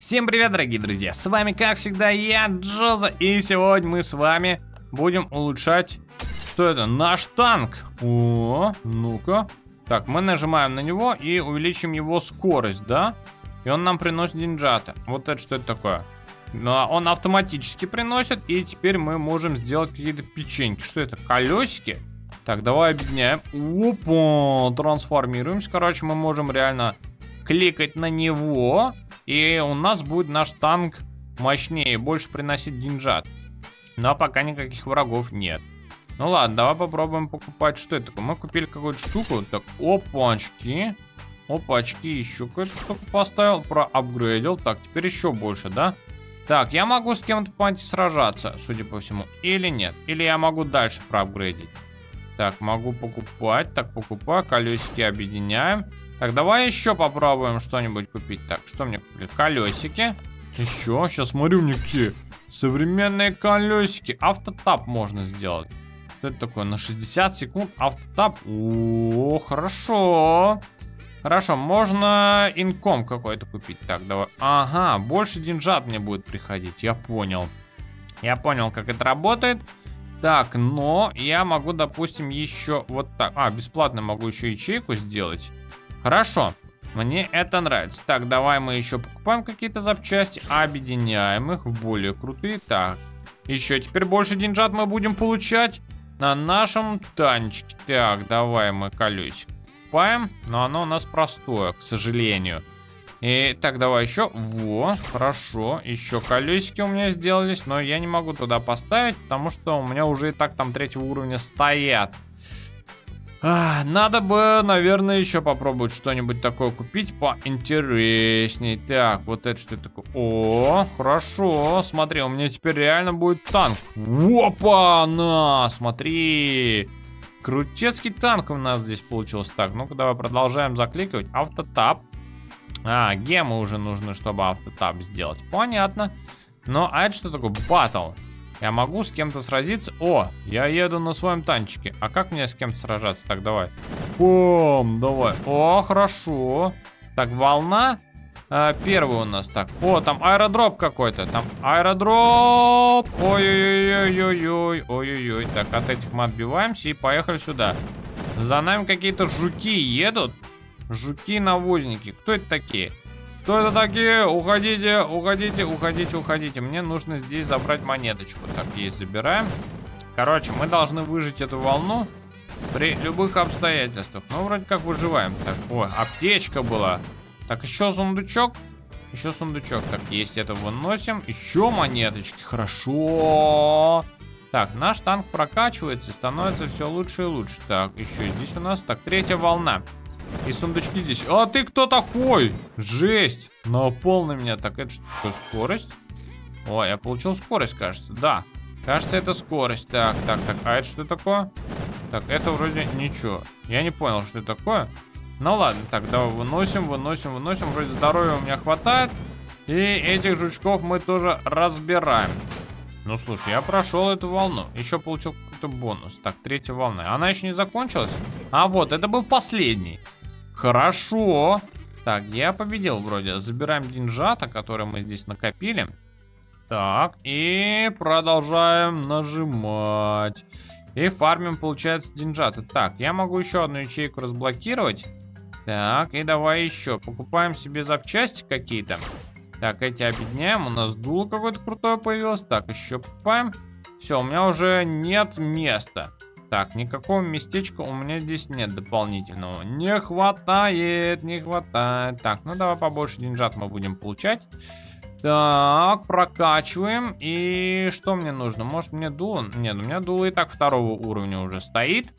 Всем привет, дорогие друзья! С вами, как всегда, я, Джоза, и сегодня мы с вами будем улучшать... Что это? Наш танк! О, ну-ка. Так, мы нажимаем на него и увеличим его скорость, да? И он нам приносит деньжата. Вот это что это такое? Ну, а он автоматически приносит, и теперь мы можем сделать какие-то печеньки. Что это? Колесики? Так, давай объединяем. Опа, трансформируемся. Короче, мы можем реально кликать на него, и у нас будет наш танк мощнее, больше приносить деньжат. Но пока никаких врагов нет. Ну ладно, давай попробуем покупать. Что это такое? Мы купили какую-то штуку. Так, опачки. Опачки, еще какую-то штуку поставил, проапгрейдил. Так, теперь еще больше, да? Так, я могу с кем-то пойти сражаться, судя по всему. Или нет? Или я могу дальше проапгрейдить? Так, могу покупать. Так, покупаю. Колесики объединяем. Так, давай еще попробуем что-нибудь купить. Так, что мне купили? Колесики. Еще. Сейчас смотрю, мне какие современные колесики. Автотап можно сделать. Что это такое? На 60 секунд автотап. О, хорошо. Хорошо, можно инком какой-то купить. Так, давай. Ага, больше деньжат мне будет приходить. Я понял. Я понял, как это работает. Так, но я могу, допустим, еще вот так. А, бесплатно могу еще ячейку сделать. Хорошо. Мне это нравится. Так, давай мы еще покупаем какие-то запчасти, объединяем их в более крутые. Так, еще теперь больше деньжат мы будем получать на нашем танчике. Так, давай мы колесик покупаем, но оно у нас простое, к сожалению. И так, давай еще. Во, хорошо. Еще колесики у меня сделались, но я не могу туда поставить, потому что у меня уже и так там третьего уровня стоят. Надо бы, наверное, еще попробовать что-нибудь такое купить поинтересней. Так, вот это что такое? О, хорошо. Смотри, у меня теперь реально будет танк. Опа, на, смотри. Крутецкий танк у нас здесь получился. Так, ну-ка давай продолжаем закликивать. Автотап. А, гемы уже нужны, чтобы автотап сделать. Понятно. Но, а это что такое? Батл. Я могу с кем-то сразиться. О, я еду на своем танчике. А как мне с кем-то сражаться? Так, давай. Бом, давай. О, хорошо. Так, волна. А, первый у нас так. О, там аэродроп какой-то. Там аэродроп. Ой-ой-ой-ой-ой. Ой-ой-ой. Так, от этих мы отбиваемся и поехали сюда. За нами какие-то жуки едут. Жуки-навозники. Кто это такие? Кто это такие? Уходите, уходите, уходите, уходите. Мне нужно здесь забрать монеточку. Так, есть, забираем. Короче, мы должны выжить эту волну при любых обстоятельствах. Ну, вроде как выживаем. Так, ой, аптечка была. Так, еще сундучок. Еще сундучок. Так, есть это выносим. Еще монеточки. Хорошо. Так, наш танк прокачивается и становится все лучше и лучше. Так, еще здесь у нас. Так, третья волна. И сундучки здесь. А ты кто такой? Жесть. Напал на меня. Так, это что? Скорость? О, я получил скорость, кажется. Да. Кажется, это скорость. Так, так, так. А это что такое? Так, это вроде ничего. Я не понял, что это такое. Ну ладно, так, давай выносим, выносим, выносим. Вроде здоровья у меня хватает. И этих жучков мы тоже разбираем. Ну, слушай, я прошел эту волну. Еще получил какой-то бонус. Так, третья волна. Она еще не закончилась? А вот, это был последний. Хорошо. Так, я победил вроде. Забираем деньжата, которые мы здесь накопили. Так, и продолжаем нажимать. И фармим, получается, деньжаты. Так, я могу еще одну ячейку разблокировать. Так, и давай еще. Покупаем себе запчасти какие-то. Так, эти объединяем. У нас дуло какое-то крутое появилось. Так, еще покупаем. Все, у меня уже нет места. Так, никакого местечка у меня здесь нет дополнительного. Не хватает, не хватает. Так, ну давай побольше деньжат мы будем получать. Так, прокачиваем. И что мне нужно? Может мне дуло? Нет, у меня дуло и так второго уровня уже стоит.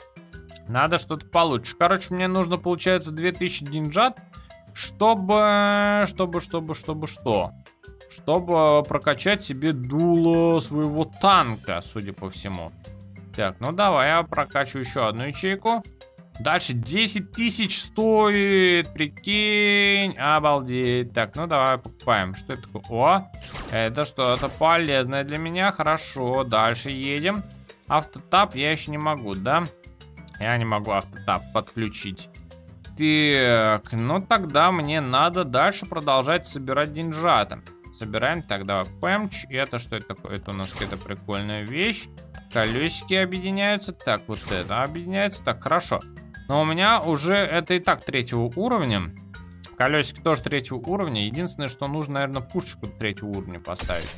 Надо что-то получше. Короче, мне нужно, получается, 2000 деньжат, чтобы... Чтобы, чтобы, чтобы что? Чтобы прокачать себе дуло своего танка, судя по всему. Так, ну давай я прокачу еще одну ячейку. Дальше 10 тысяч стоит, прикинь, обалдеть. Так, ну давай покупаем. Что это такое? О, это что-то полезное для меня, хорошо. Дальше едем. Автотап я еще не могу, да? Я не могу автотап подключить. Так, ну тогда мне надо дальше продолжать собирать деньжата. Собираем, так, давай, пэмч. И это что это такое? Это у нас какая-то прикольная вещь. Колесики объединяются. Так, вот это объединяется. Так, хорошо. Но у меня уже это и так третьего уровня. Колесики тоже третьего уровня. Единственное, что нужно, наверное, пушечку третьего уровня поставить.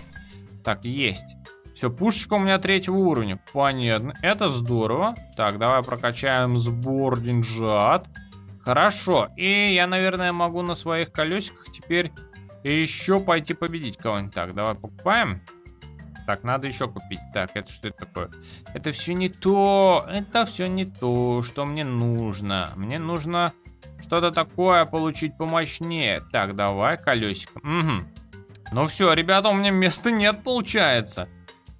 Так, есть. Все, пушечка у меня третьего уровня. Понятно. Это здорово. Так, давай прокачаем сбор деньжат. Хорошо. И я, наверное, могу на своих колесиках теперь еще пойти победить кого-нибудь. Так, давай покупаем. Так, надо еще купить. Так, это что это такое? Это все не то. Это все не то, что мне нужно. Мне нужно что-то такое получить помощнее. Так, давай колесико. Угу. Ну все, ребята, у меня места нет, получается.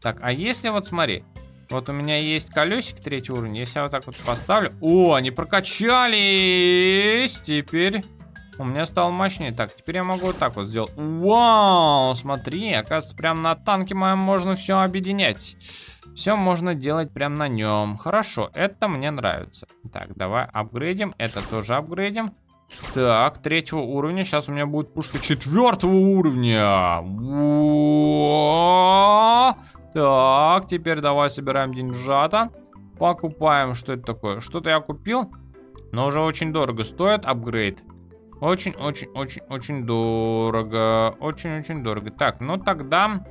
Так, а если вот смотри, вот у меня есть колесик третьего уровня, если я вот так вот поставлю... О, они прокачались! Теперь у меня стало мощнее. Так, теперь я могу вот так вот сделать. Вау, смотри, оказывается, прям на танке моем можно все объединять. Все можно делать прям на нем. Хорошо, это мне нравится. Так, давай апгрейдим. Это тоже апгрейдим. Так, третьего уровня. Сейчас у меня будет пушка четвертого уровня. Так, теперь давай собираем деньжата. Покупаем, что это такое. Что-то я купил, но уже очень дорого стоит апгрейд. Очень-очень-очень-очень дорого. Очень-очень дорого. Так, ну тогда...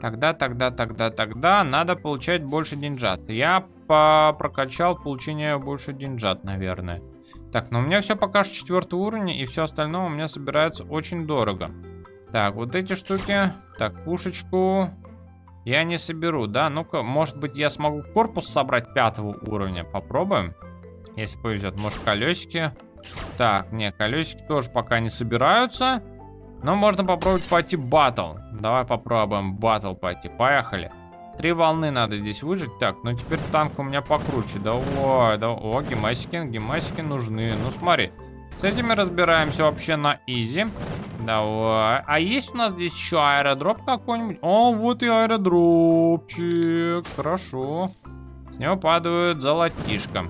Тогда, тогда, тогда, тогда надо получать больше деньжат. Я прокачал получение больше деньжат, наверное. Так, но у меня все пока что четвертый уровень, и все остальное у меня собирается очень дорого. Так, вот эти штуки. Так, пушечку. Я не соберу, да? Ну-ка, может быть, я смогу корпус собрать пятого уровня. Попробуем. Если повезет. Может, колесики. Так, не, колесики тоже пока не собираются. Но можно попробовать пойти батл. Давай попробуем батл пойти. Поехали. Три волны надо здесь выжить. Так, ну теперь танк у меня покруче. Давай, давай. О, гемасики, гемасики нужны. Ну смотри. С этими разбираемся вообще на изи. Давай. А есть у нас здесь еще аэродроп какой-нибудь? О, вот и аэродропчик. Хорошо. С него падают золотишко.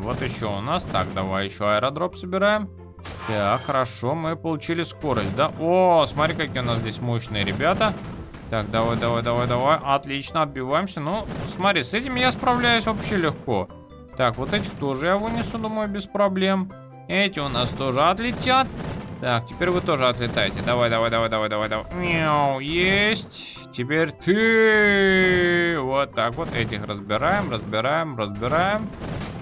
Вот еще у нас. Так, давай еще аэродроп собираем. Так, хорошо, мы получили скорость, да? О, смотри, какие у нас здесь мощные ребята. Так, давай, давай, давай, давай. Отлично, отбиваемся. Ну, смотри, с этим я справляюсь вообще легко. Так, вот этих тоже я вынесу, думаю, без проблем. Эти у нас тоже отлетят. Так, теперь вы тоже отлетаете. Давай, давай, давай, давай, давай, давай. Мяу, есть. Теперь ты. Вот так вот этих разбираем, разбираем, разбираем.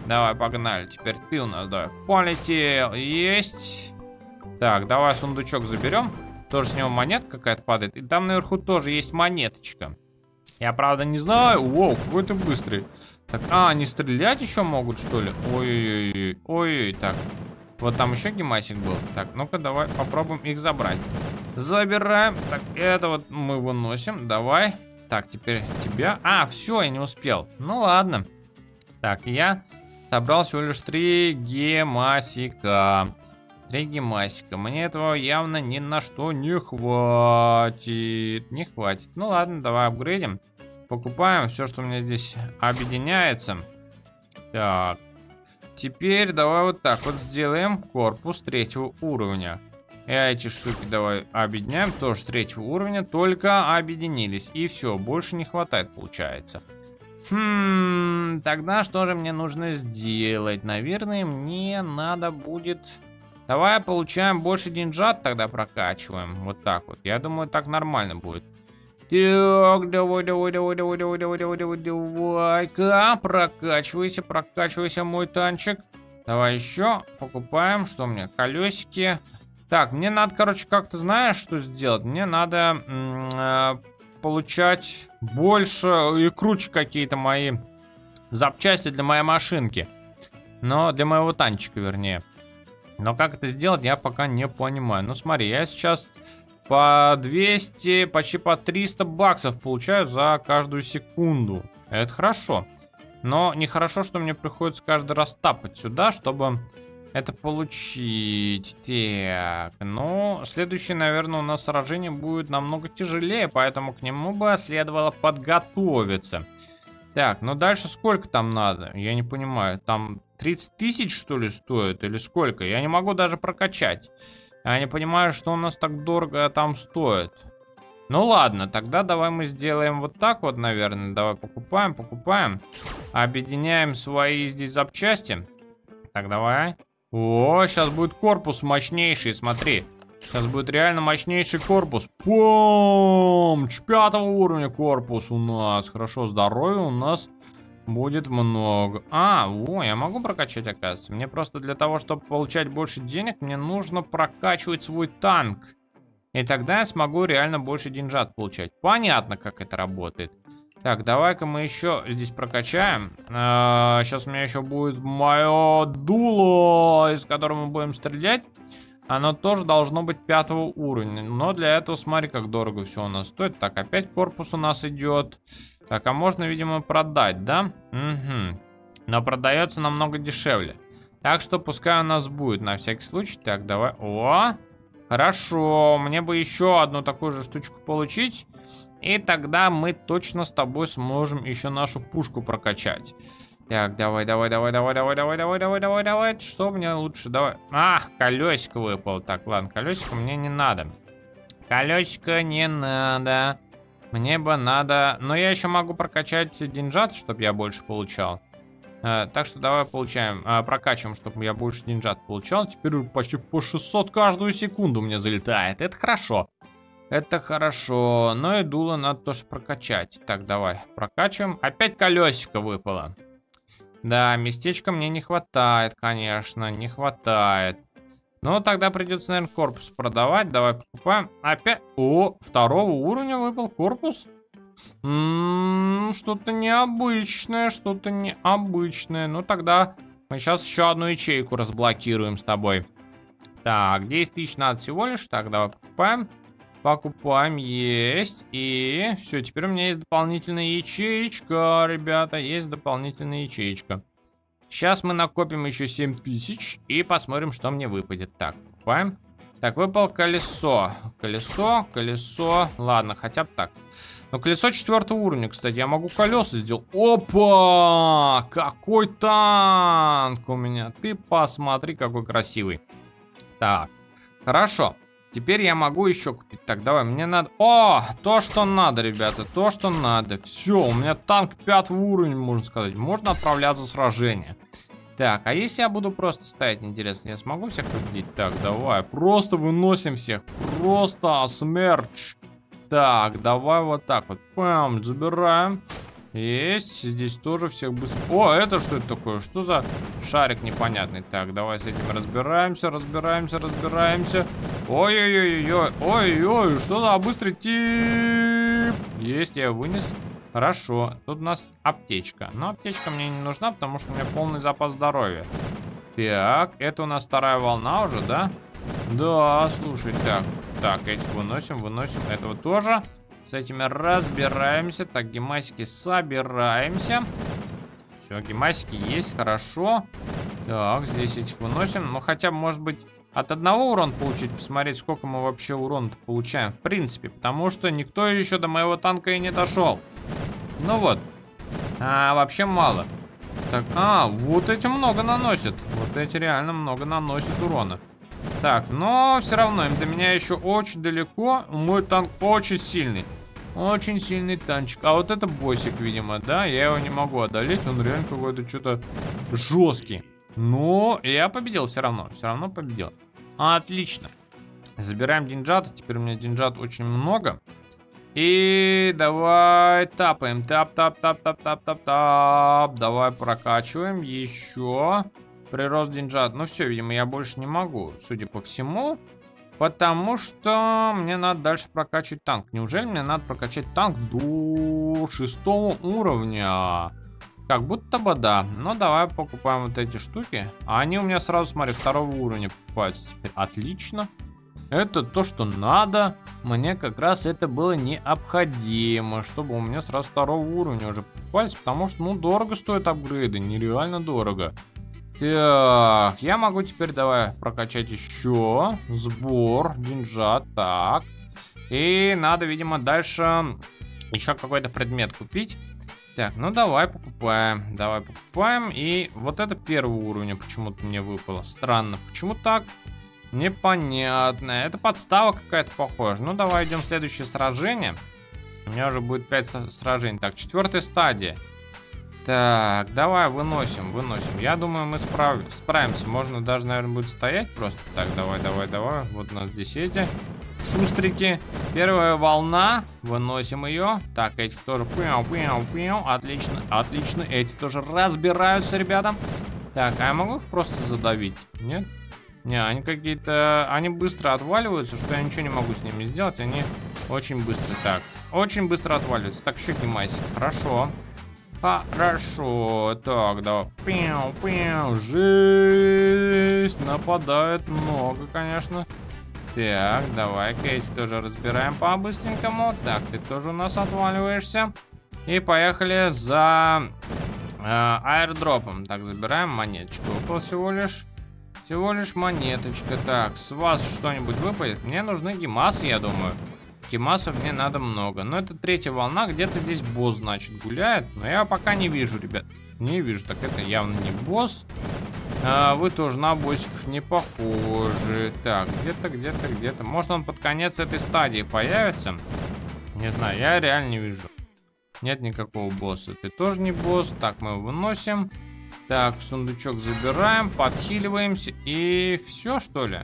Давай, погнали. Теперь ты у нас, давай. Полетел. Есть. Так, давай сундучок заберем. Тоже с него монетка какая-то падает. И там наверху тоже есть монеточка. Я, правда, не знаю. Воу, какой ты быстрый. Так, а, они стрелять еще могут, что ли? Ой-ой-ой. Ой-ой, так. Вот там еще гемасик был. Так, ну-ка, давай попробуем их забрать. Забираем. Так, это вот мы выносим. Давай. Так, теперь тебя. А, все, я не успел. Ну ладно. Так, я собрал всего лишь три гемасика. Три гемасика. Мне этого явно ни на что не хватит. Не хватит. Ну ладно, давай апгрейдим. Покупаем все, что у меня здесь объединяется. Так, Теперь давай вот так вот сделаем корпус третьего уровня. И эти штуки давай объединяем, тоже третьего уровня, только объединились. И все, больше не хватает, получается. Хм, тогда что же мне нужно сделать? Наверное, мне надо будет... Давай получаем больше деньжат, тогда прокачиваем. Вот так вот. Я думаю, так нормально будет. Так, давай, давай, давай, давай, давай, давай, давай, давай, давай-ка, прокачивайся, прокачивайся, мой танчик. Давай еще, покупаем, что мне, колесики. Так, мне надо, короче, как-то, знаешь, что сделать? Мне надо э, получать больше и круче какие-то мои запчасти для моей машинки. Но для моего танчика, вернее. Но как это сделать, я пока не понимаю. Ну, смотри, я сейчас по 200, почти по 300 баксов получаю за каждую секунду. Это хорошо. Но нехорошо, что мне приходится каждый раз тапать сюда, чтобы это получить. Так, ну, следующее, наверное, у нас сражение будет намного тяжелее, поэтому к нему бы следовало подготовиться. Так, ну дальше сколько там надо? Я не понимаю. Там 30 тысяч, что ли, стоит? Или сколько? Я не могу даже прокачать. Я не понимаю, что у нас так дорого там стоит. Ну ладно, тогда давай мы сделаем вот так вот, наверное. Давай покупаем, покупаем. Объединяем свои здесь запчасти. Так, давай. О, сейчас будет корпус мощнейший, смотри. Сейчас будет реально мощнейший корпус. Помч! Пятого уровня корпус у нас. Хорошо, здоровья у нас будет много. А, о, я могу прокачать, оказывается. Мне просто для того, чтобы получать больше денег, мне нужно прокачивать свой танк. И тогда я смогу реально больше деньжат получать. Понятно, как это работает. Так, давай-ка мы еще здесь прокачаем. А, сейчас у меня еще будет мое дуло, из которого мы будем стрелять. Оно тоже должно быть пятого уровня. Но для этого смотри, как дорого все у нас стоит. Так, опять корпус у нас идет. Так, а можно, видимо, продать, да? Угу. Но продается намного дешевле. Так что пускай у нас будет на всякий случай. Так, давай. О, хорошо. Мне бы еще одну такую же штучку получить. И тогда мы точно с тобой сможем еще нашу пушку прокачать. Так, давай, давай, давай, давай, давай, давай, давай, давай, давай, давай. Что мне лучше? Давай. Ах, колесико выпало. Так, ладно, колесико мне не надо. Колесико не надо. Мне бы надо... Но я еще могу прокачать деньжат, чтобы я больше получал. Э, так что давай получаем, э, прокачиваем, чтобы я больше деньжат получал. Теперь почти по 600 каждую секунду мне залетает. Это хорошо. Это хорошо. Но и дуло надо тоже прокачать. Так, давай, прокачиваем. Опять колесико выпало. Да, местечка мне не хватает, конечно, не хватает. Ну, тогда придется, наверное, корпус продавать. Давай покупаем. Опять... О, второго уровня выпал корпус. Ммм, что-то необычное, что-то необычное. Ну, тогда мы сейчас еще одну ячейку разблокируем с тобой. Так, 10 тысяч надо всего лишь. Так, давай покупаем. Покупаем, есть. И все, теперь у меня есть дополнительная ячеечка, ребята. Есть дополнительная ячеечка. Сейчас мы накопим еще 7000 и посмотрим, что мне выпадет. Так, покупаем. Так, выпал колесо. Колесо, колесо. Ладно, хотя бы так. Но колесо четвертого уровня, кстати. Я могу колеса сделать. Опа! Какой танк у меня. Ты посмотри, какой красивый. Так, хорошо. Теперь я могу еще купить. Так, давай, мне надо... О, то, что надо, ребята, то, что надо. Все, у меня танк пятого уровня, можно сказать. Можно отправляться в сражение. Так, а если я буду просто ставить, интересно, я смогу всех победить? Так, давай, просто выносим всех. Просто смерч. Так, давай вот так вот. Пам, забираем. Есть, здесь тоже всех быстро... О, это что это такое? Что за шарик непонятный? Так, давай с этим разбираемся, разбираемся, разбираемся. Ой-ой-ой-ой, ой-ой, что за быстрый тип? Есть, я вынес. Хорошо, тут у нас аптечка. Но аптечка мне не нужна, потому что у меня полный запас здоровья. Так, это у нас вторая волна уже, да? Да, слушай, так. Так, этих выносим, выносим. Этого тоже. С этими разбираемся. Так, гемасики собираемся. Все, гемасики есть, хорошо. Так, здесь этих выносим. Ну, хотя бы, может быть, от одного урона получить, посмотреть, сколько мы вообще урона получаем. В принципе, потому что никто еще до моего танка и не дошел. Ну вот. А, вообще мало. Так, а, вот эти много наносят. Вот эти реально много наносят урона. Так, но все равно им до меня еще очень далеко. Мой танк очень сильный. Очень сильный танчик. А вот это боссик, видимо, да? Я его не могу одолеть. Он реально какой-то что-то жесткий. Но я победил все равно. Все равно победил. Отлично. Забираем деньжат. Теперь у меня деньжат очень много. И давай тапаем. Тап, тап, тап, тап, тап, тап, тап. Давай прокачиваем еще. Прирост деньжат. Ну все, видимо, я больше не могу, судя по всему. Потому что мне надо дальше прокачивать танк. Неужели мне надо прокачать танк до шестого уровня? Как будто бы да. Ну, давай покупаем вот эти штуки. А они у меня сразу, смотри, второго уровня покупаются. Отлично. Это то, что надо. Мне как раз это было необходимо, чтобы у меня сразу второго уровня уже покупались, потому что, ну, дорого стоят апгрейды, нереально дорого. Так, я могу теперь, давай, прокачать еще. Сбор, деньжат, так. И надо, видимо, дальше еще какой-то предмет купить. Так, ну давай покупаем. Давай покупаем. И вот это первый уровень почему-то мне выпало. Странно. Почему так? Непонятно. Это подстава какая-то похожа. Ну давай идем в следующее сражение. У меня уже будет 5 сражений. Так, четвертая стадия. Так, давай выносим, выносим. Я думаю, мы справ... справимся. Можно даже, наверное, будет стоять просто. Так, давай, давай, давай. Вот у нас здесь эти шустрики. Первая волна. Выносим ее. Так, этих тоже. Пиу, пиу, пиу. Отлично, отлично. Эти тоже разбираются, ребята. Так, а я могу их просто задавить? Нет? Не, они какие-то... Они быстро отваливаются, что я ничего не могу с ними сделать. Они очень быстро. Так, очень быстро отваливаются. Так, еще гемайсик. Хорошо. Хорошо. Так, давай. Пиу, пиу. Жесть. Нападает много, конечно. Так, давай-ка тоже разбираем по-быстренькому. Так, ты тоже у нас отваливаешься. И поехали за э, аирдропом. Так, забираем монеточку. Выпал всего лишь. Всего лишь монеточка. Так, с вас что-нибудь выпадет? Мне нужны гемасы, я думаю. Гемасов мне надо много. Но это третья волна. Где-то здесь босс, значит, гуляет. Но я пока не вижу, ребят. Не вижу. Так, это явно не босс. А, вы тоже на боссиков не похожи. Так, где-то, где-то, где-то. Может, он под конец этой стадии появится? Не знаю, я реально не вижу. Нет никакого босса. Ты тоже не босс. Так, мы выносим. Так, сундучок забираем, подхиливаемся. И все, что ли?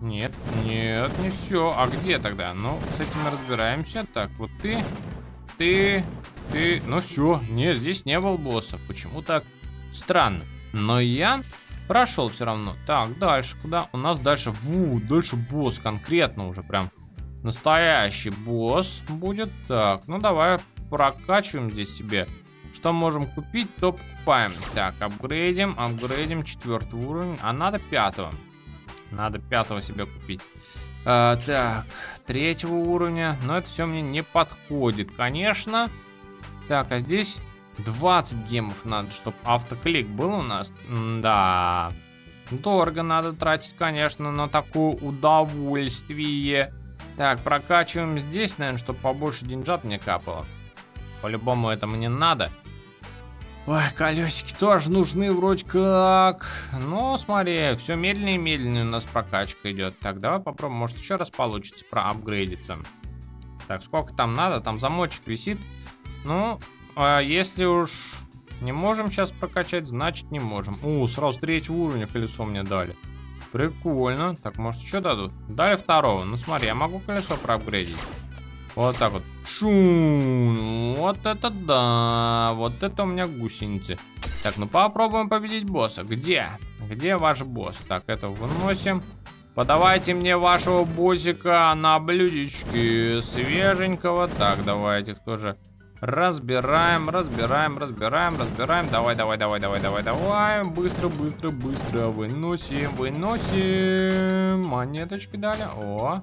Нет, нет, не все. А где тогда? Ну, с этим мы разбираемся. Так, вот ты, ты, ты. Ну все, нет, здесь не был босса. Почему так? Странно. Но я прошел все равно. Так, дальше куда? У нас дальше, ву, дальше босс конкретно уже прям настоящий босс будет. Так, ну давай прокачиваем здесь себе. Что можем купить, то покупаем. Так, апгрейдим, апгрейдим четвертый уровень. А надо пятого. Надо пятого себе купить. А, так, третьего уровня. Но это все мне не подходит, конечно. Так, а здесь 20 гемов надо, чтобы автоклик был у нас. М да. Дорого надо тратить, конечно, на такое удовольствие. Так, прокачиваем здесь, наверное, чтобы побольше деньжат мне капало. По-любому это мне надо. Ой, колесики тоже нужны вроде как. Ну, смотри, все медленнее и медленнее у нас прокачка идет. Так, давай попробуем, может еще раз получится проапгрейдиться. Так, сколько там надо? Там замочек висит. Ну, а если уж не можем сейчас прокачать, значит не можем. О, сразу третьего уровня колесо мне дали. Прикольно. Так, может еще дадут? Дали второго. Ну смотри, я могу колесо проапгрейдить. Вот так вот. Шум. Вот это да. Вот это у меня гусеницы. Так, ну попробуем победить босса. Где? Где ваш босс? Так, это выносим. Подавайте мне вашего боссика на блюдечке свеженького. Так, давайте тоже разбираем, разбираем, разбираем, разбираем. Давай, давай, давай, давай, давай, давай. Быстро, быстро, быстро. Выносим, выносим. Монеточки дали. О,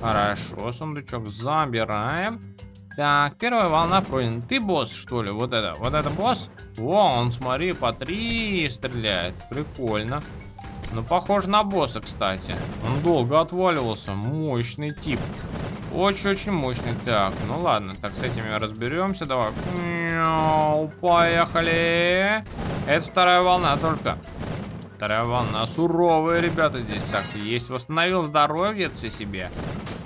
Хорошо, сундучок забираем. Так, первая волна пройдена. Ты босс, что ли? Вот это, вот это босс? О, он, смотри, по три стреляет. Прикольно. Ну, похож на босса, кстати. Он долго отваливался. Мощный тип. Очень-очень мощный. Так, ну ладно. Так, с этими разберемся. Давай. Поехали. Это вторая волна только. Вторая волна. Суровые ребята здесь. Так, есть. Восстановил здоровье себе.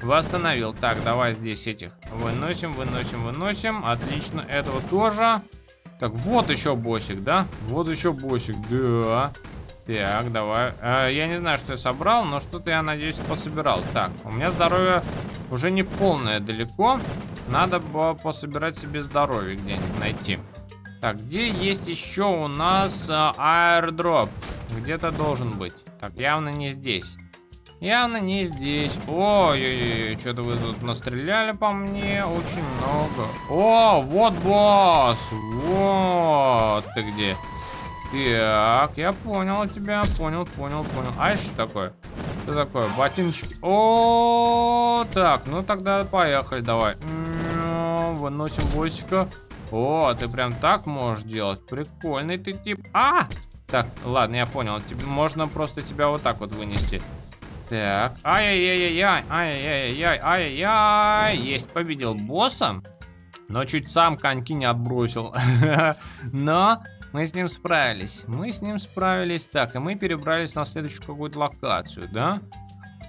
Восстановил. Так, давай здесь этих выносим, выносим, выносим. Отлично. Этого тоже. Так, вот еще боссик, да? Вот еще боссик, да. Так, давай. А, я не знаю, что я собрал, но что-то я, надеюсь, пособирал. Так, у меня здоровье уже не полное далеко. Надо было пособирать себе здоровье где-нибудь найти. Так, где есть еще у нас аирдроп? Где-то должен быть. Так, явно не здесь. Явно не здесь. Ой-ой-ой, что-то вы тут настреляли по мне очень много. О, вот босс. Вот ты где. Так, я понял тебя, понял, понял, понял. А что такое? Что такое? Ботиночки. О, так, ну тогда поехали, давай. Выносим боссика. О, ты прям так можешь делать. Прикольный ты тип. А! Так, ладно, я понял. Тебе можно просто тебя вот так вот вынести. Так. Ай-яй-яй-яй, ай-яй-яй-яй, ай-яй-яй. Есть, победил босса. Но чуть сам коньки не отбросил. Но мы с ним справились. Мы с ним справились. Так, и мы перебрались на следующую какую-то локацию, да?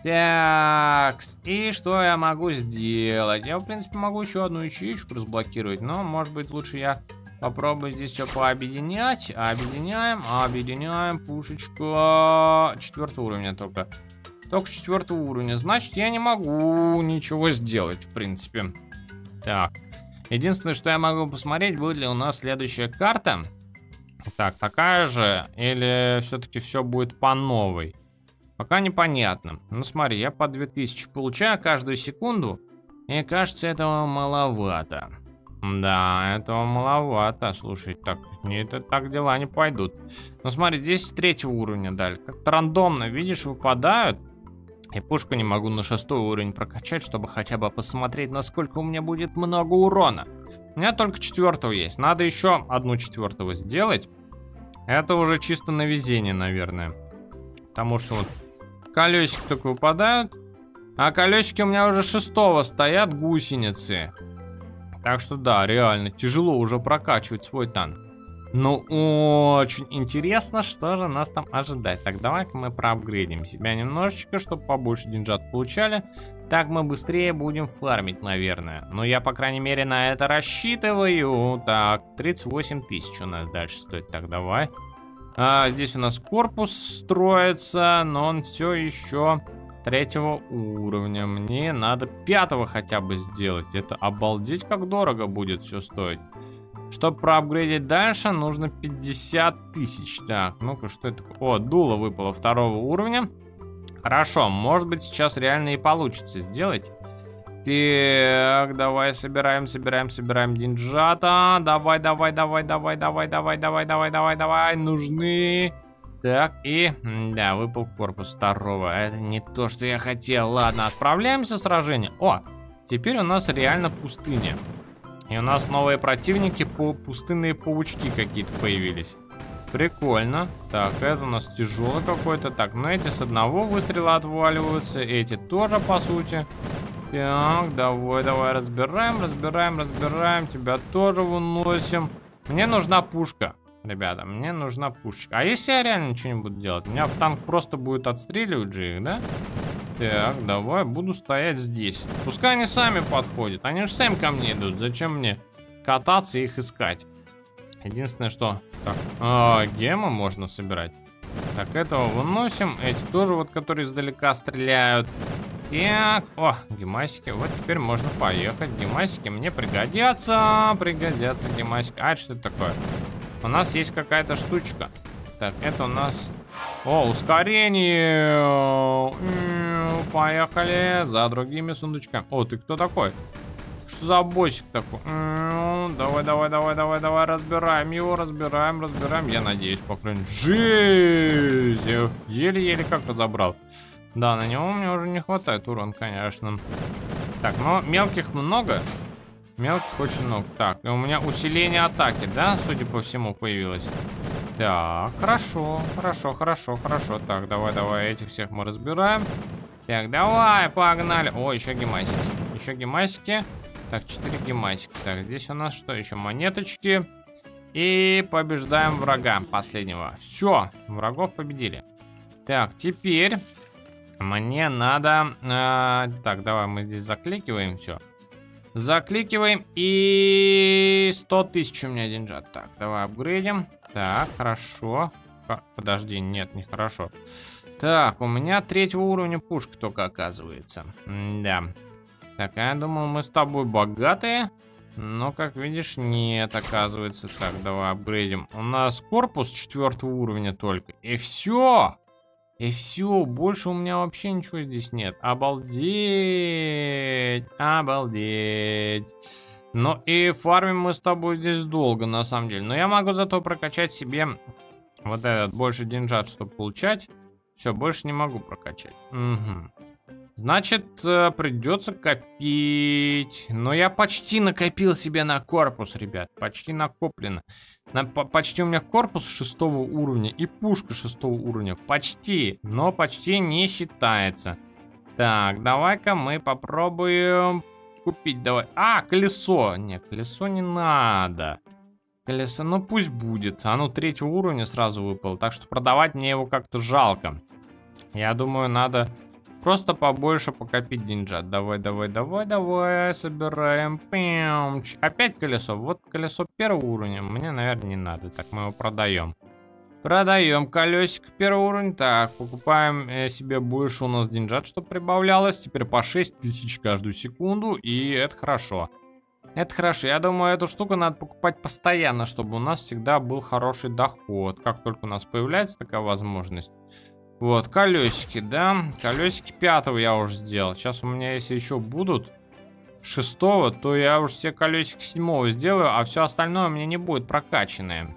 Так, и что я могу сделать? Я, в принципе, могу еще одну ячеечку разблокировать, но, может быть, лучше я попробую здесь все пообъединять. Объединяем, объединяем, пушечка четвертого уровня только. Только четвертого уровня, значит, я не могу ничего сделать, в принципе. Так, единственное, что я могу посмотреть, будет ли у нас следующая карта. Так, такая же, или все-таки все будет по новой? Пока непонятно. Ну смотри, я по 2000 получаю каждую секунду. И кажется, этого маловато. Да, этого маловато. Слушай, так, это так дела не пойдут. Ну смотри, здесь третьего уровня дали. Как-то рандомно, видишь, выпадают. И пушку не могу на шестой уровень прокачать, чтобы хотя бы посмотреть, насколько у меня будет много урона. У меня только четвертого есть. Надо еще одну четвертого сделать. Это уже чисто на везение, наверное. Потому что вот Колесики только выпадают. А колесики у меня уже шестого стоят, гусеницы. Так что да, реально, тяжело уже прокачивать свой танк. Ну, очень интересно, что же нас там ожидать. Так, давай-ка мы проапгрейдим себя немножечко, чтобы побольше деньжат получали. Так мы быстрее будем фармить, наверное. Но я, по крайней мере, на это рассчитываю. Так, 38 тысяч у нас дальше стоит. Так, давай. А, здесь у нас корпус строится, но он все еще третьего уровня. Мне надо пятого хотя бы сделать. Это обалдеть как дорого будет все стоить. Чтобы проапгрейдить дальше, нужно 50 тысяч. Так, ну-ка, что это О, дуло выпало второго уровня. Хорошо, может быть сейчас реально и получится сделать. Так, давай собираем, собираем, собираем деньжата. Давай, давай, давай, давай, давай, давай, давай, давай, давай, давай. Нужны. Так, и... Да, выпал корпус второго. Это не то, что я хотел. Ладно, отправляемся в сражение. О, теперь у нас реально пустыня. И у нас новые противники, по пустынные паучки какие-то появились. Прикольно. Так, это у нас тяжелый какой-то. Так, ну эти с одного выстрела отваливаются. Эти тоже, по сути. Так, давай, давай, разбираем, разбираем, разбираем. Тебя тоже выносим. Мне нужна пушка. Ребята, мне нужна пушка. А если я реально ничего не буду делать? Меня танк просто будет отстреливать же их, да? Так, давай, буду стоять здесь. Пускай они сами подходят. Они же сами ко мне идут. Зачем мне кататься и их искать? Единственное, что... Так, а, гемы можно собирать. Так, этого выносим. Эти тоже вот, которые издалека стреляют. Так, о, гемасики. Вот теперь можно поехать. Гемасики мне пригодятся. Пригодятся гемасики. А, что это такое? У нас есть какая-то штучка. Так, это у нас... О, ускорение! Поехали за другими сундучками. О, ты кто такой? Что за босик такой? Давай, давай, давай, давай, давай, разбираем его, разбираем, разбираем. Я надеюсь, по крайней мере. Жизнь! Еле-еле как разобрал. Да, на него мне уже не хватает урон, конечно. Так, но мелких много. Мелких очень много. Так, и у меня усиление атаки, да, судя по всему, появилось. Так, хорошо, хорошо, хорошо, хорошо. Так, давай, давай, этих всех мы разбираем. Так, давай, погнали. О, еще гемасики. Еще гемасики. Так, 4 гемасика. Так, здесь у нас что еще? Монеточки. И побеждаем врага последнего. Все, врагов победили. Так, теперь мне надо... Э, так, давай мы здесь закликиваем все. Закликиваем и 100 тысяч у меня деньжат. Так, давай апгрейдим. Так, хорошо. Подожди, нет, не хорошо. Так, у меня третьего уровня пушка только оказывается. М да. Так, а я думал, мы с тобой богатые. Но, как видишь, нет, оказывается. Так, давай апгрейдим. У нас корпус четвертого уровня только. И все. И все, больше у меня вообще ничего здесь нет. Обалдеть, обалдеть. Ну и фармим мы с тобой здесь долго, на самом деле. Но я могу зато прокачать себе вот этот больше деньжат, чтобы получать. Все, больше не могу прокачать. Угу. Значит, э, придется копить. Но я почти накопил себе на корпус, ребят. Почти накоплено. На, по, почти у меня корпус шестого уровня и пушка шестого уровня. Почти, но почти не считается. Так, давай-ка мы попробуем купить давай. А, колесо. Не, колесо не надо. Колесо, ну пусть будет. Оно третьего уровня сразу выпало. Так что продавать мне его как-то жалко. Я думаю, надо просто побольше покопить деньжат. Давай, давай, давай, давай. Собираем. Пимч. Опять колесо. Вот колесо первого уровня. Мне, наверное, не надо. Так, мы его продаем. Продаем колесико первого уровня. Так, покупаем э, себе больше у нас деньжат, чтобы прибавлялось. Теперь по 6 тысяч каждую секунду. И это хорошо. Это хорошо. Я думаю, эту штуку надо покупать постоянно, чтобы у нас всегда был хороший доход. Как только у нас появляется такая возможность. Вот, колесики, да. Колесики пятого я уже сделал. Сейчас у меня, если еще будут шестого, то я уже все колесики седьмого сделаю, а все остальное у меня не будет прокачанное.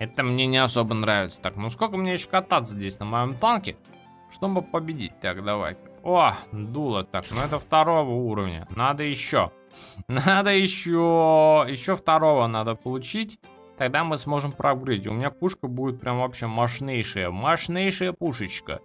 Это мне не особо нравится. Так, ну сколько мне еще кататься здесь на моем танке, чтобы победить? Так, давай. О, дуло. Так, ну это второго уровня. Надо еще. Надо еще. Еще второго надо получить. Тогда мы сможем проапгрейдить. У меня пушка будет прям вообще мощнейшая. Мощнейшая пушечка.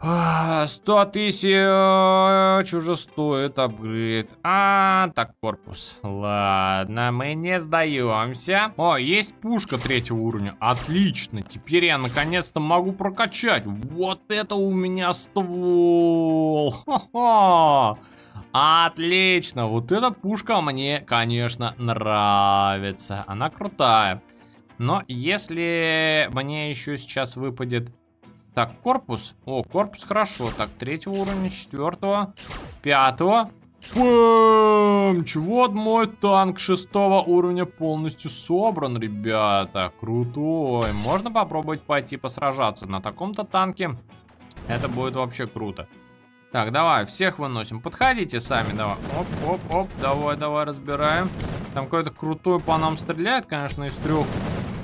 100 тысяч уже стоит апгрейд. А, так, корпус. Ладно, мы не сдаемся. О, есть пушка третьего уровня. Отлично. Теперь я наконец-то могу прокачать. Вот это у меня ствол. Ха-ха. Отлично. Вот эта пушка мне, конечно, нравится. Она крутая. Но если мне еще сейчас выпадет так, корпус. О, корпус хорошо. Так, третьего уровня, четвертого, пятого. Пэмч! Вот мой танк шестого уровня полностью собран, ребята. Крутой. Можно попробовать пойти посражаться на таком-то танке. Это будет вообще круто. Так, давай, всех выносим. Подходите сами, давай. Оп, оп, оп, давай, давай, разбираем. Там какой-то крутой по нам стреляет, конечно, из трех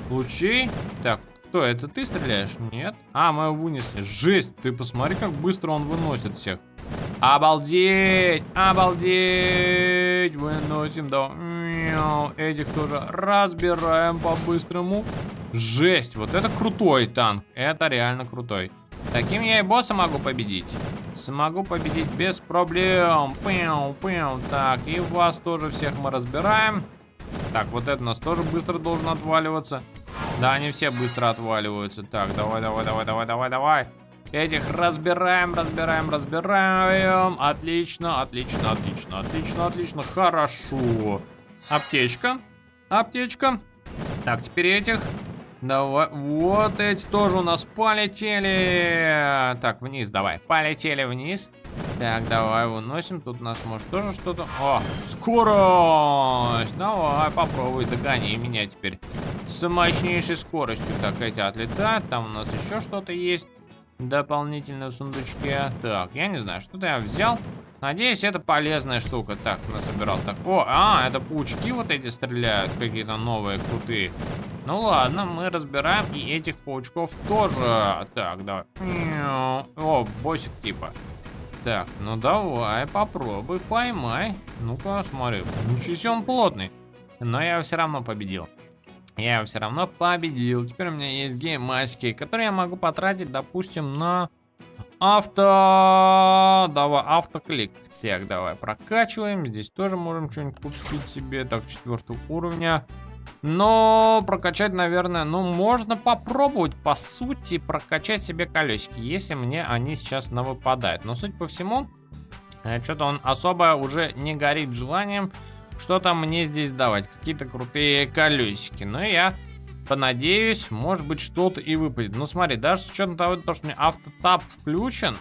лучей. Так, кто, это ты стреляешь? Нет? А, мы его вынесли. Жесть, ты посмотри, как быстро он выносит всех. Обалдеть! Обалдеть! Выносим, да. Этих тоже разбираем по-быстрому. Жесть, вот это крутой танк. Это реально крутой. Таким я и босса могу победить. Смогу победить без проблем. Пиу, пиу. Так, и вас тоже всех мы разбираем. Так, вот это нас тоже быстро должен отваливаться. Да, они все быстро отваливаются. Так, давай, давай, давай, давай, давай, давай. Этих разбираем, разбираем, разбираем. Отлично, отлично, отлично, отлично, отлично. Хорошо. Аптечка. Аптечка. Так, теперь этих. Давай, вот эти тоже у нас полетели. Так, вниз давай. Полетели вниз. Так, давай выносим. Тут у нас может тоже что-то... О, скорость! Давай, попробуй, догони меня теперь. С мощнейшей скоростью. Так, эти отлетают. Там у нас еще что-то есть. Дополнительные сундучки. Так, я не знаю, что-то я взял. Надеюсь, это полезная штука. Так, насобирал. Так, о, а, это паучки вот эти стреляют. Какие-то новые, крутые. Ну ладно, мы разбираем и этих паучков тоже. Так, давай. О, босик типа. Так, ну давай, попробуй, поймай. Ну-ка, смотри. Ничего себе он плотный. Но я все равно победил. Я все равно победил. Теперь у меня есть геймаски, которые я могу потратить, допустим, на авто... Давай, автоклик. Так, давай, прокачиваем. Здесь тоже можем что-нибудь купить себе. Так, четвертого уровня. Но прокачать, наверное, ну, можно попробовать, по сути, прокачать себе колесики, если мне они сейчас навыпадают. Но, суть по всему, э, что-то он особо уже не горит желанием что-то мне здесь давать. Какие-то крутые колесики. Но я понадеюсь, может быть, что-то и выпадет. Ну, смотри, даже с учетом того, что у меня автотап включен,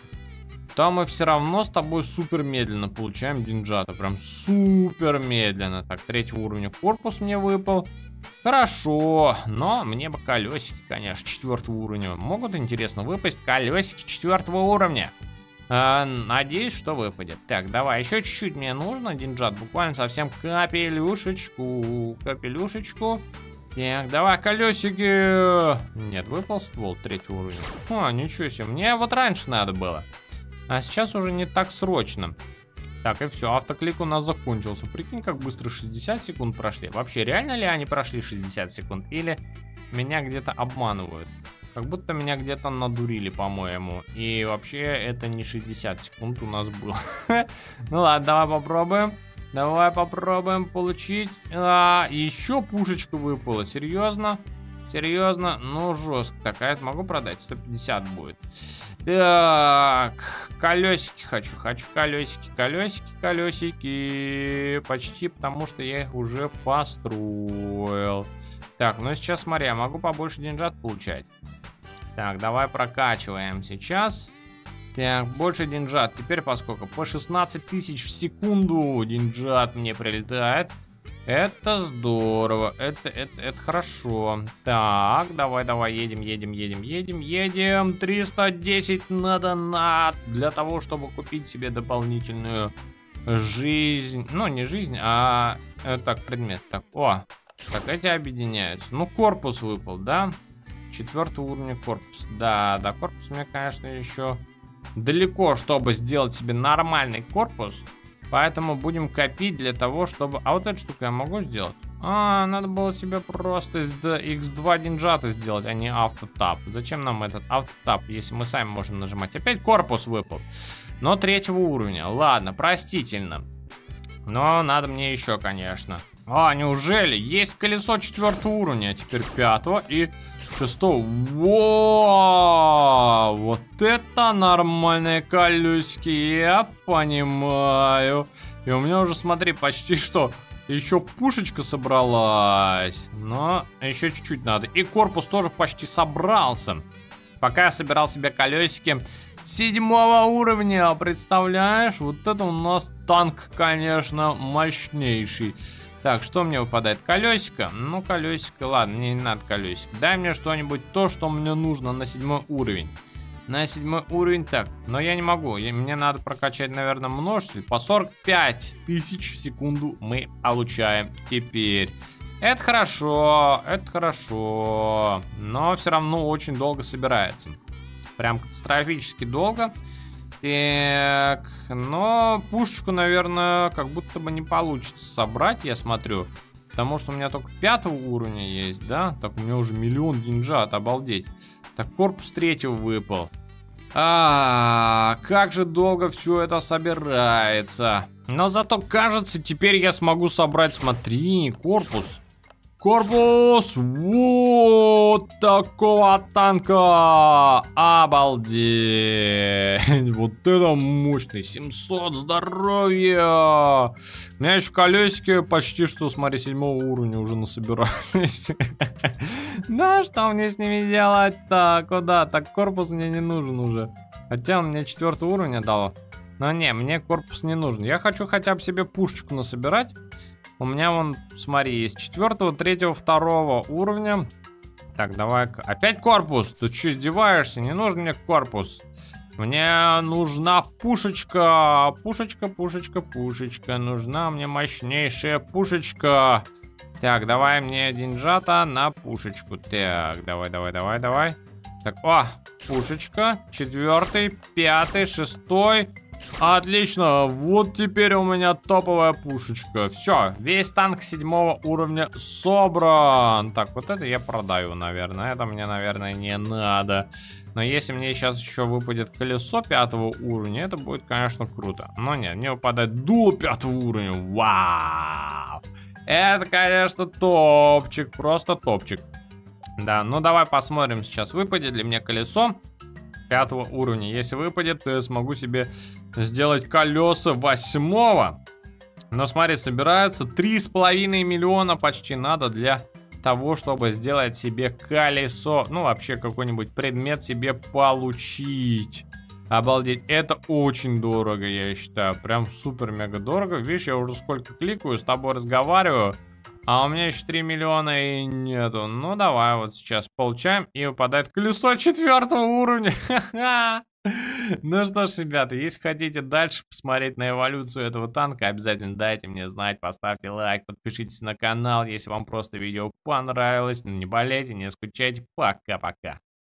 то мы все равно с тобой супер медленно получаем деньжата. Прям супер медленно. Так, третьего уровня корпус мне выпал. Хорошо, но мне бы колесики, конечно, четвертого уровня. Могут, интересно, выпасть колесики четвертого уровня. А, надеюсь, что выпадет. Так, давай, еще чуть-чуть мне нужно, деньжат, буквально совсем капелюшечку, капелюшечку. Так, давай колесики. Нет, выпал ствол третьего уровня. О, ничего себе, мне вот раньше надо было. А сейчас уже не так срочно. Так, и все, автоклик у нас закончился. Прикинь, как быстро 60 секунд прошли. Вообще, реально ли они прошли 60 секунд? Или меня где-то обманывают? Как будто меня где-то надурили, по-моему. И вообще это не 60 секунд у нас было. Ну ладно, давай попробуем. Давай попробуем получить. А, еще пушечка выпала. Серьезно? Серьезно? Ну, жестко. Так, это могу продать? 150 будет. Так, колесики хочу. Хочу колесики, колесики, колесики. Почти, потому что я их уже построил. Так, ну сейчас смотри, я могу побольше деньжат получать. Так, давай прокачиваем сейчас. Так, больше деньжат. Теперь по сколько? По 16 тысяч в секунду деньжат мне прилетает. Это здорово, это, это, это хорошо. Так, давай, давай, едем, едем, едем, едем, едем. 310 надо на для того, чтобы купить себе дополнительную жизнь. Ну, не жизнь, а э, так, предмет. Так, о, так, эти объединяются. Ну, корпус выпал, да? Четвертый уровень корпус. Да, да, корпус мне, конечно, еще далеко, чтобы сделать себе нормальный корпус. Поэтому будем копить для того, чтобы... А вот эту штуку я могу сделать? А, надо было себе просто X2 динжата сделать, а не автотап. Зачем нам этот автотап, если мы сами можем нажимать? Опять корпус выпал. Но третьего уровня. Ладно, простительно. Но надо мне еще, конечно. А, неужели? Есть колесо четвертого уровня, а теперь пятого и шестого. Во! Вот это нормальные колесики, я понимаю. И у меня уже, смотри, почти что еще пушечка собралась. Но еще чуть-чуть надо. И корпус тоже почти собрался. Пока я собирал себе колесики седьмого уровня, представляешь? Вот это у нас танк, конечно, мощнейший. Так, что мне выпадает? Колесико? Ну, колесико, ладно, мне не надо колесико. Дай мне что-нибудь, то, что мне нужно на седьмой уровень. На седьмой уровень, так, но я не могу. Мне надо прокачать, наверное, множитель. По 45 тысяч в секунду мы получаем теперь. Это хорошо, это хорошо. Но все равно очень долго собирается. Прям катастрофически долго. Так, но пушечку, наверное, как будто бы не получится собрать, я смотрю. Потому что у меня только пятого уровня есть, да? Так, у меня уже миллион деньжат, обалдеть. Так, корпус третьего выпал. А, как же долго все это собирается. Но зато, кажется, теперь я смогу собрать, смотри, корпус. Корпус! Вот такого танка! Обалдеть! Вот это мощный! 700 здоровья! У меня еще колесики почти что, смотри, седьмого уровня уже насобирались. Да, что мне с ними делать? Так, куда? Так, корпус мне не нужен уже. Хотя он мне четвертый уровня дал. Но не, мне корпус не нужен. Я хочу хотя бы себе пушечку насобирать. У меня вон, смотри, есть четвертого, третьего, второго уровня. Так, давай Опять корпус? Ты что, издеваешься? Не нужен мне корпус. Мне нужна пушечка. Пушечка, пушечка, пушечка. Нужна мне мощнейшая пушечка. Так, давай мне деньжата на пушечку. Так, давай, давай, давай, давай. Так, о, пушечка. Четвертый, пятый, шестой. Отлично, вот теперь у меня топовая пушечка. Все, весь танк седьмого уровня собран. Так, вот это я продаю, наверное. Это мне, наверное, не надо. Но если мне сейчас еще выпадет колесо пятого уровня, это будет, конечно, круто. Но нет, мне выпадает дуло пятого уровня. Вау! Это, конечно, топчик, просто топчик. Да, ну давай посмотрим сейчас, выпадет ли мне колесо пятого уровня. Если выпадет, то я смогу себе сделать колеса восьмого. Но смотри, собираются три с половиной миллиона почти надо для того, чтобы сделать себе колесо. Ну, вообще какой-нибудь предмет себе получить. Обалдеть, это очень дорого, я считаю. Прям супер-мега дорого. Видишь, я уже сколько кликаю, с тобой разговариваю. А у меня еще 3 миллиона и нету. Ну, давай вот сейчас получаем. И выпадает колесо четвертого уровня. Ну что ж, ребята, если хотите дальше посмотреть на эволюцию этого танка, обязательно дайте мне знать, поставьте лайк, подпишитесь на канал, если вам просто видео понравилось. Не болейте, не скучайте. Пока-пока.